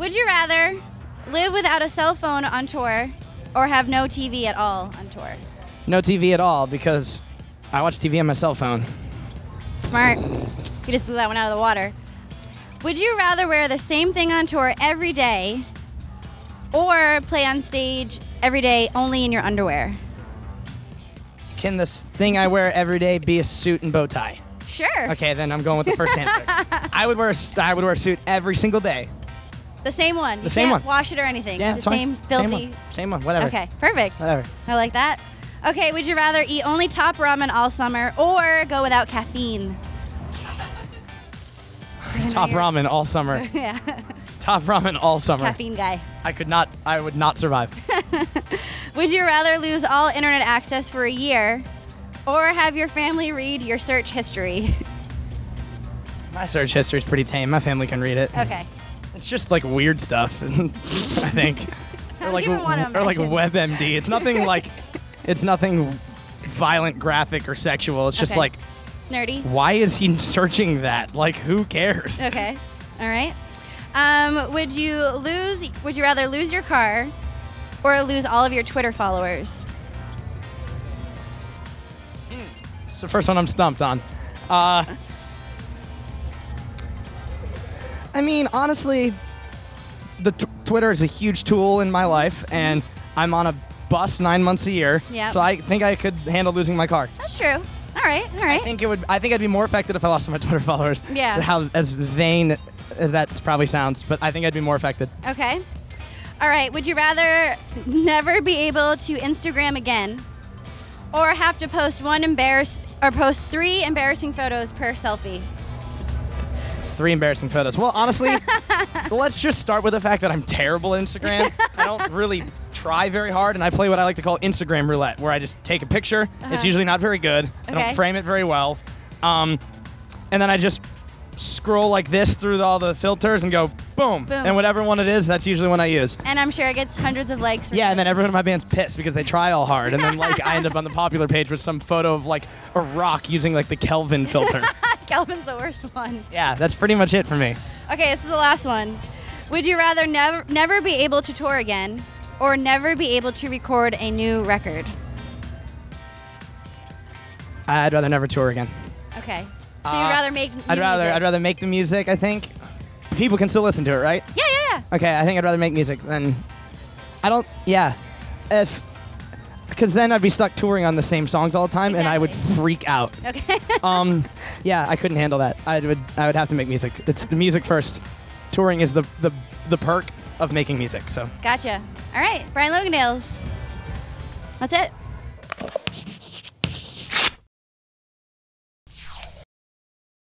Would you rather live without a cell phone on tour or have no TV at all on tour? No TV at all because I watch TV on my cell phone. Smart. You just blew that one out of the water. Would you rather wear the same thing on tour every day or play on stage every day only in your underwear? Can this thing I wear every day be a suit and bow tie? Sure. Okay, then I'm going with the first answer. I would wear a, I would wear a suit every single day. The same one. You The same can't one. wash it or anything. Yeah, the same filthy. Same one. Same one. Whatever. Okay, perfect. Whatever. I like that. Okay, would you rather eat only top ramen all summer or go without caffeine? Top ramen all summer. yeah, Top ramen all summer. caffeine guy. I could not. I would not survive. Would you rather lose all internet access for a year or have your family read your search history? My search history is pretty tame. My family can read it. okay. It's just like weird stuff. I think. I Or like, even wanna or like. WebMD. It's nothing like. It's nothing violent, graphic, or sexual. It's just Okay. like, Nerdy. why is he searching that? Like, who cares? Okay. All right. Um, would you lose? Would you rather lose your car or lose all of your Twitter followers? It's the first one I'm stumped on. Uh, I mean, honestly, the t- Twitter is a huge tool in my life, and I'm on a bus nine months a year. Yep. So I think I could handle losing my car. That's true. All right. All right. I think it would. I think I'd be more affected if I lost my Twitter followers. Yeah. How as vain as that probably sounds, but I think I'd be more affected. Okay. All right. Would you rather never be able to Instagram again, or have to post one embarrass or post three embarrassing photos per selfie? Three embarrassing photos. Well, honestly, let's just start with the fact that I'm terrible at Instagram. I don't really try very hard, and I play what I like to call Instagram roulette, where I just take a picture. It's usually not very good. I don't frame it very well, um, and then I just scroll like this through all the filters and go boom, Boom. and whatever one it is, that's usually one I use. And I'm sure it gets hundreds of likes. Yeah, and then everyone in my band's pissed because they try all hard, and then like I end up on the popular page with some photo of like a rock using like the Kelvin filter. Kelvin's the worst one. yeah, that's pretty much it for me. Okay, this is the last one. Would you rather never never be able to tour again, or never be able to record a new record? I'd rather never tour again. Okay. So Uh, you'd rather make. New I'd rather music. I'd rather make the music. I think people can still listen to it, right? Yeah, yeah, yeah. Okay, I think I'd rather make music than I don't. Yeah, if because then I'd be stuck touring on the same songs all the time, and I would freak out. Okay. Um, yeah, I couldn't handle that. I would I would have to make music. It's the music first. Touring is the the the perk of making music. So. gotcha. All right, Brian Logan Dales. That's it.